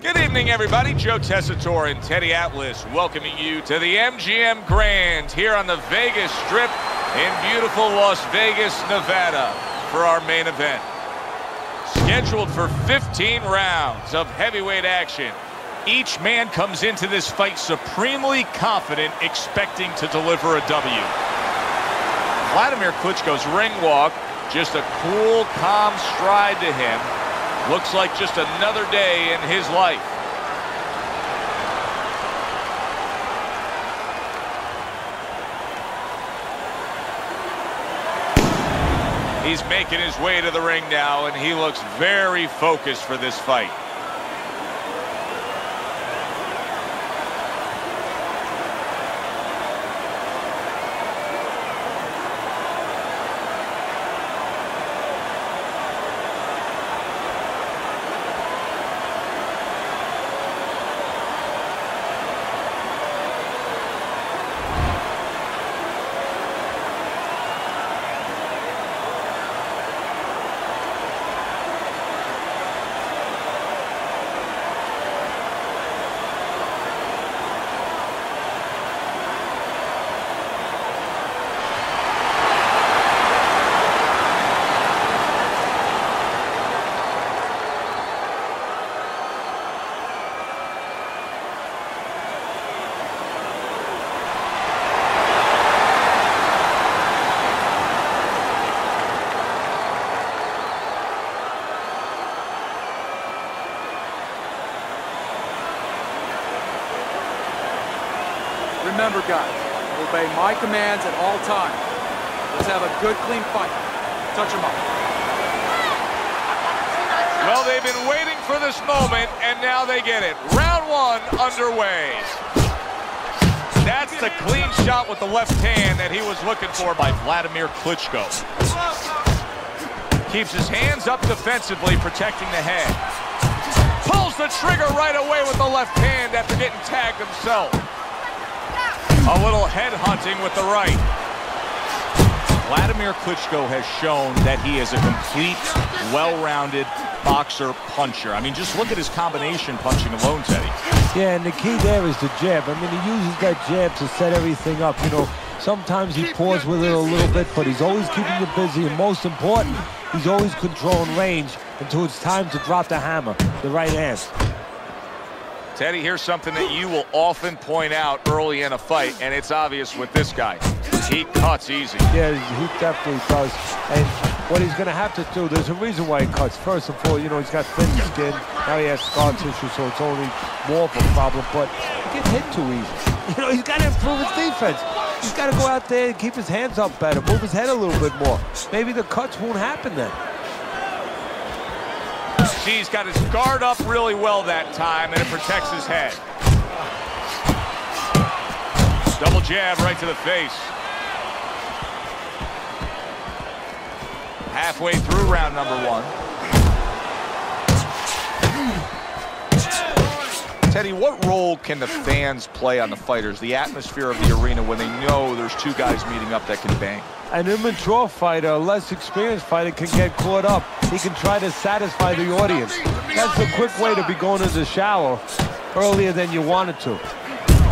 Good evening, everybody. Joe Tessitore and Teddy Atlas welcoming you to the MGM Grand here on the Vegas Strip in beautiful Las Vegas, Nevada for our main event. Scheduled for 15 rounds of heavyweight action. Each man comes into this fight supremely confident, expecting to deliver a W. Wladimir Klitschko's ring walk, just a cool, calm stride to him. Looks like just another day in his life. He's making his way to the ring now, and he looks very focused for this fight. Guys, obey my commands at all times. Let's have a good, clean fight. Touch him up. Well, they've been waiting for this moment, and now they get it. Round one underway. That's the clean shot with the left hand that he was looking for by Wladimir Klitschko. Keeps his hands up defensively, protecting the head. Pulls the trigger right away with the left hand after getting tagged himself. A little head hunting with the right. Wladimir Klitschko has shown that he is a complete, well-rounded boxer puncher. I mean, just look at his combination punching alone, Teddy. Yeah, and the key there is the jab. I mean, he uses that jab to set everything up. You know, sometimes he paws with it a little bit, but he's always keeping you busy. And most important, he's always controlling range until it's time to drop the hammer, the right hand. Teddy, here's something that you will often point out early in a fight, and it's obvious with this guy. He cuts easy. Yeah, he definitely does. And what he's going to have to do, there's a reason why he cuts. First of all, you know, he's got thin skin. Now he has scar tissue, so it's only more of a problem. But he gets hit too easy. You know, he's got to improve his defense. He's got to go out there and keep his hands up better, move his head a little bit more. Maybe the cuts won't happen then. He's got his guard up really well that time, and it protects his head. Double jab right to the face. Halfway through round number one. Teddy, what role can the fans play on the fighters, the atmosphere of the arena when they know there's two guys meeting up that can bang? An immature fighter, a less experienced fighter can get caught up. He can try to satisfy the audience. That's a quick way to be going to the shower earlier than you wanted to.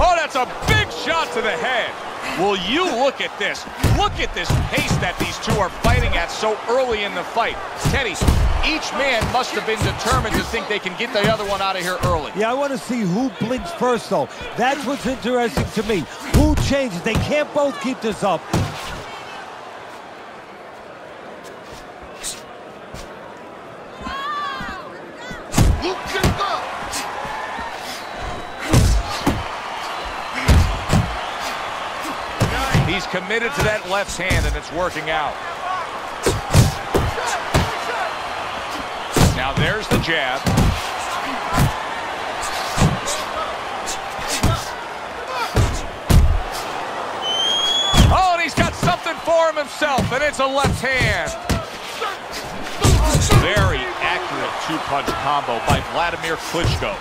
Oh, that's a big shot to the head. Will you look at this? Look at this pace that these two are fighting at so early in the fight. Teddy, each man must have been determined to think they can get the other one out of here early. Yeah, I want to see who blinks first, though. That's what's interesting to me. Who changes? They can't both keep this up. He's committed to that left hand, and it's working out. The jab. Oh, and he's got something for him himself, and it's a left hand. Very accurate two-punch combo by Wladimir Klitschko.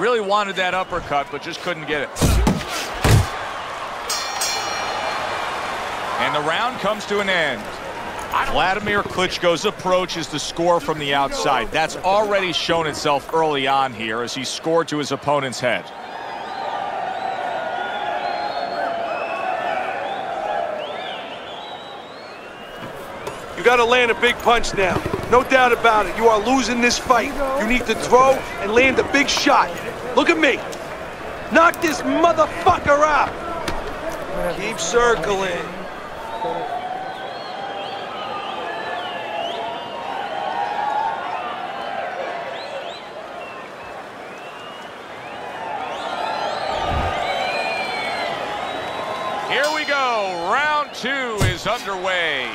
Really wanted that uppercut, but just couldn't get it. And the round comes to an end. Wladimir Klitschko's approach is to score from the outside. That's already shown itself early on here as he scored to his opponent's head. You got to land a big punch now. No doubt about it. You are losing this fight. You need to throw and land a big shot. Look at me. Knock this motherfucker out. Keep circling. Here we go. Round two is underway.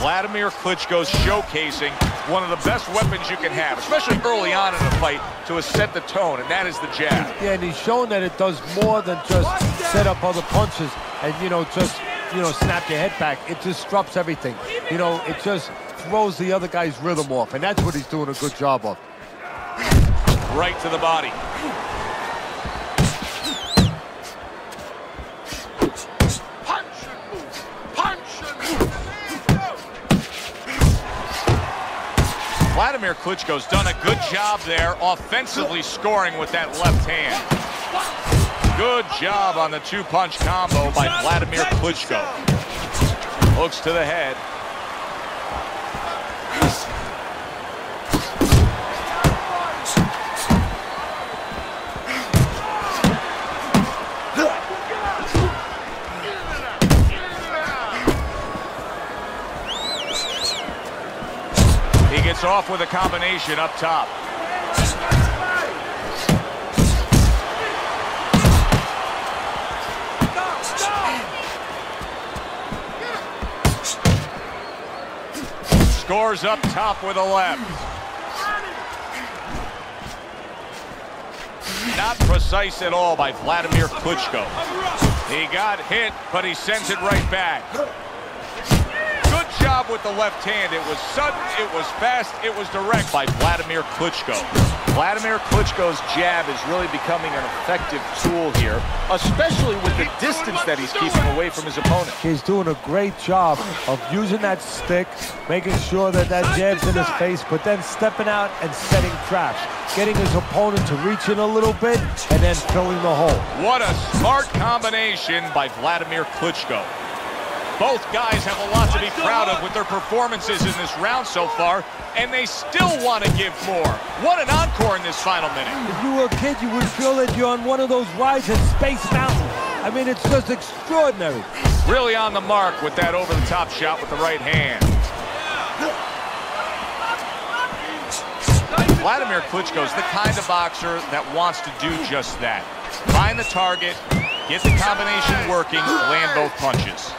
Wladimir Klitschko's showcasing one of the best weapons you can have, especially early on in a fight, to set the tone, and that is the jab. Yeah, and he's shown that it does more than just set up other punches and, you know, just, you know, snap your head back. It just disrupts everything. You know, it just throws the other guy's rhythm off, and that's what he's doing a good job of. Right to the body. Wladimir Klitschko's done a good job there offensively scoring with that left hand. Good job on the two-punch combo by Wladimir Klitschko. Hooks to the head. Gets off with a combination up top. Scores up top with a left. Not precise at all by Wladimir Klitschko. He got hit, but he sends it right back with the left hand. It was sudden, it was fast, it was direct by Wladimir Klitschko. Wladimir Klitschko's jab is really becoming an effective tool here, especially with the distance that he's keeping away from his opponent. He's doing a great job of using that stick, making sure that that jab's in his face, but then stepping out and setting traps, getting his opponent to reach in a little bit, and then filling the hole. What a smart combination by Wladimir Klitschko. Both guys have a lot to be proud of with their performances in this round so far, and they still want to give more. What an encore in this final minute. If you were a kid, you would feel that you're on one of those rides at Space Mountain. I mean, it's just extraordinary. Really on the mark with that over-the-top shot with the right hand. Wladimir Klitschko is the kind of boxer that wants to do just that. Find the target, get the combination working, land both punches.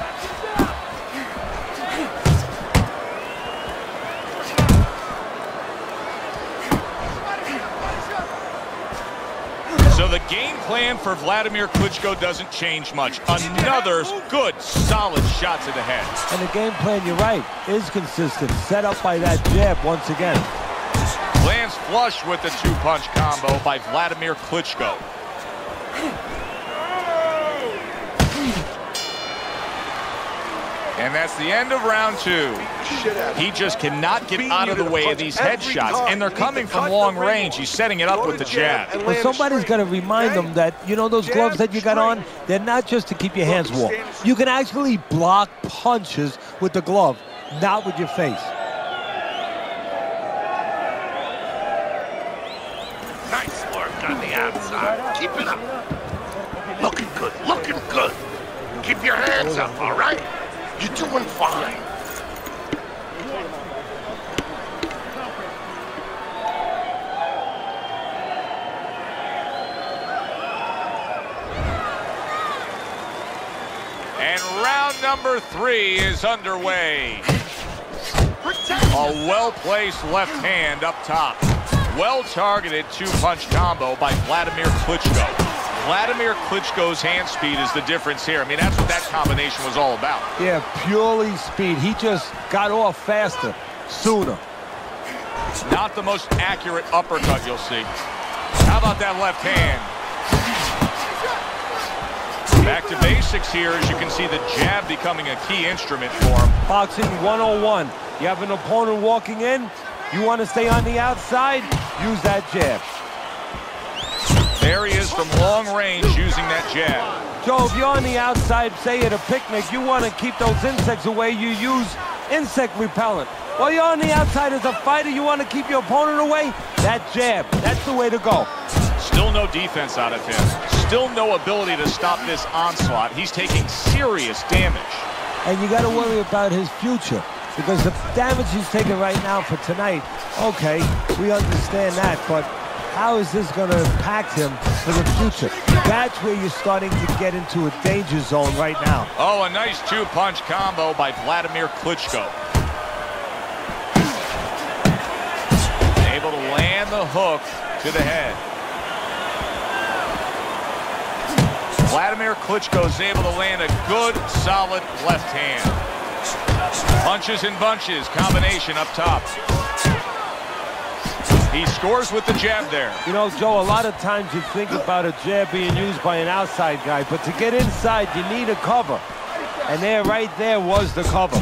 The game plan for Wladimir Klitschko doesn't change much. Another good, solid shot to the head. And the game plan, you're right, is consistent. Set up by that jab once again. Lands flush with the two-punch combo by Wladimir Klitschko. And that's the end of round two. He just cannot get out of the way of these headshots, and they're coming from long range. He's setting it up with the jab. Well, somebody's got to remind them that, you know, those gloves that you got on, they're not just to keep your hands warm. You can actually block punches with the glove, not with your face. Nice work on the outside. Keep it up. Looking good, looking good. Keep your hands up, all right? You're doing fine. And round number three is underway. A well-placed left hand up top. Well-targeted two-punch combo by Wladimir Klitschko. Wladimir Klitschko's hand speed is the difference here. I mean, that's what that combination was all about. Yeah, purely speed. He just got off faster, sooner. It's Not the most accurate uppercut you'll see. How about that left hand? Back to basics here, as you can see the jab becoming a key instrument for him. Boxing 101. You have an opponent walking in, you want to stay on the outside, use that jab. There he is from long range using that jab. Joe, if you're on the outside, say at a picnic, you want to keep those insects away, you use insect repellent. While you're on the outside as a fighter, you want to keep your opponent away, that jab, that's the way to go. Still no defense out of him. Still no ability to stop this onslaught. He's taking serious damage. And you got to worry about his future because the damage he's taking right now for tonight, okay, we understand that, but how is this going to impact him for the future? That's where you're starting to get into a danger zone right now. Oh, a nice two-punch combo by Wladimir Klitschko. Able to land the hook to the head. Wladimir Klitschko is able to land a good, solid left hand. Punches and bunches, combination up top. He scores with the jab there. You know, Joe, a lot of times you think about a jab being used by an outside guy, but to get inside, you need a cover. And there, right there, was the cover.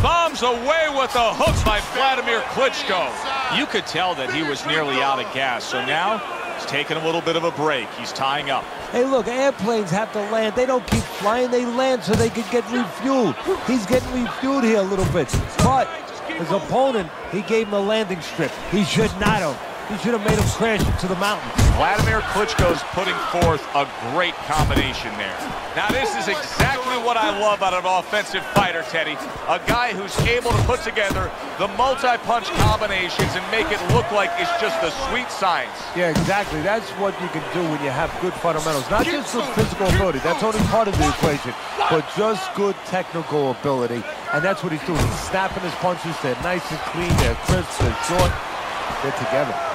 Thumbs away with a hook by Wladimir Klitschko. You could tell that he was nearly out of gas, so now he's taking a little bit of a break. He's tying up. Hey, look, airplanes have to land. They don't keep flying. They land so they can get refueled. He's getting refueled here a little bit. But his opponent, he gave him a landing strip. He should not have. He should have made him crash into the mountain. Wladimir Klitschko's putting forth a great combination there. Now, this is exactly what I love out of an offensive fighter, Teddy. A guy who's able to put together the multi-punch combinations and make it look like it's just a sweet science. Yeah, exactly. That's what you can do when you have good fundamentals. Not just good physical ability. That's only part of the equation. But just good technical ability. And that's what he's doing. He's snapping his punches. They're nice and clean. They're crisp. They're short. They're together.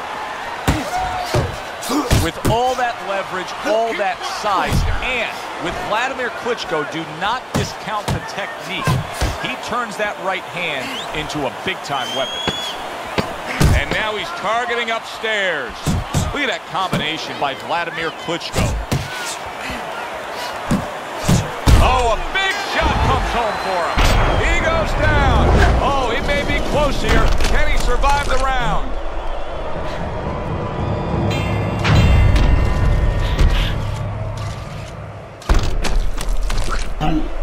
With all that leverage, all that size, and with Wladimir Klitschko, do not discount the technique. He turns that right hand into a big-time weapon. And now he's targeting upstairs. Look at that combination by Wladimir Klitschko. Oh, a big shot comes home for him. He goes down. Oh, he may be close here. Can he survive the round? And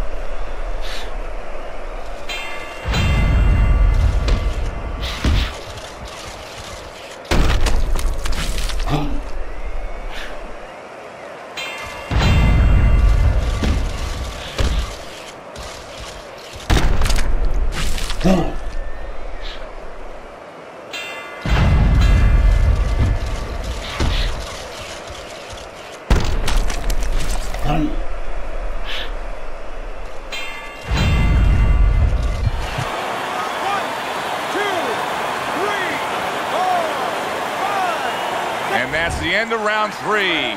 the end of round three.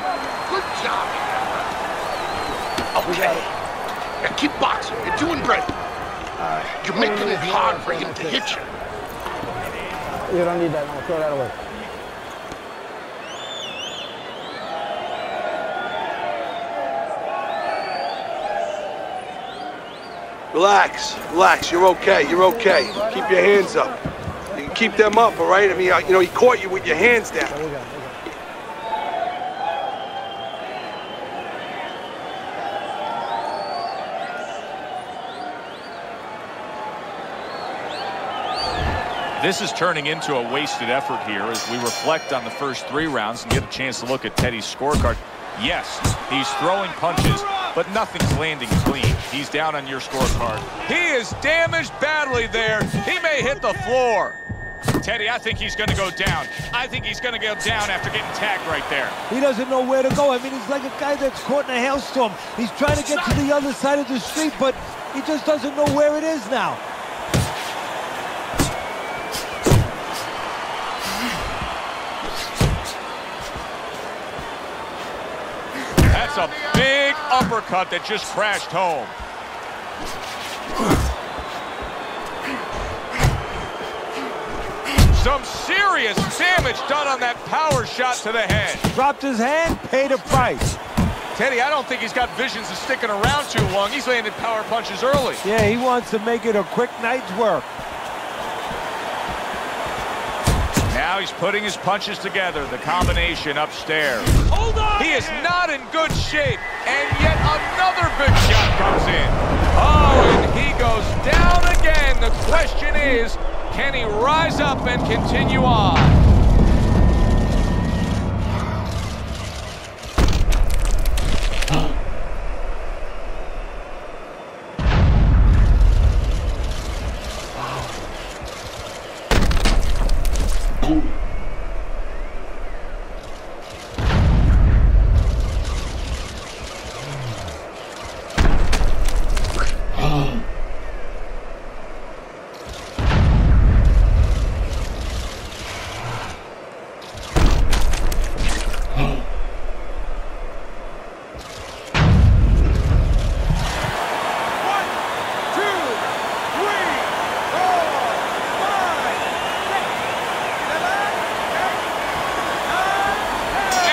Good job. Okay. Now keep boxing. You're doing great. You're making it hard for him to hit you. You don't need that. No, throw that away. Relax, relax. You're okay. You're okay. Keep your hands up. You can keep them up, all right? I mean, uh, you know, he caught you with your hands down. We got it, we got it. This is turning into a wasted effort here as we reflect on the first three rounds and get a chance to look at Teddy's scorecard. Yes, he's throwing punches, but nothing's landing clean. He's down on your scorecard. He is damaged badly there. He may hit the floor. Teddy, I think he's going to go down. I think he's going to go down after getting tagged right there. He doesn't know where to go. I mean, he's like a guy that's caught in a hailstorm. He's trying to get to the other side of the street, but he just doesn't know where it is now. That's a big uppercut that just crashed home. Some serious damage done on that power shot to the head. Dropped his hand, paid a price. Teddy, I don't think he's got visions of sticking around too long. He's landing power punches early. Yeah, he wants to make it a quick night's work. Now he's putting his punches together, the combination upstairs. Hold on! He is not in good shape, and yet another big shot comes in. Oh, and he goes down again. The question is, can he rise up and continue on? One, two, three, four, five, six, seven, eight, nine,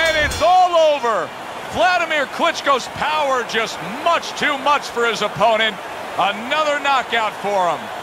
And it's all over. Wladimir Klitschko's power just much too much for his opponent. Another knockout for him.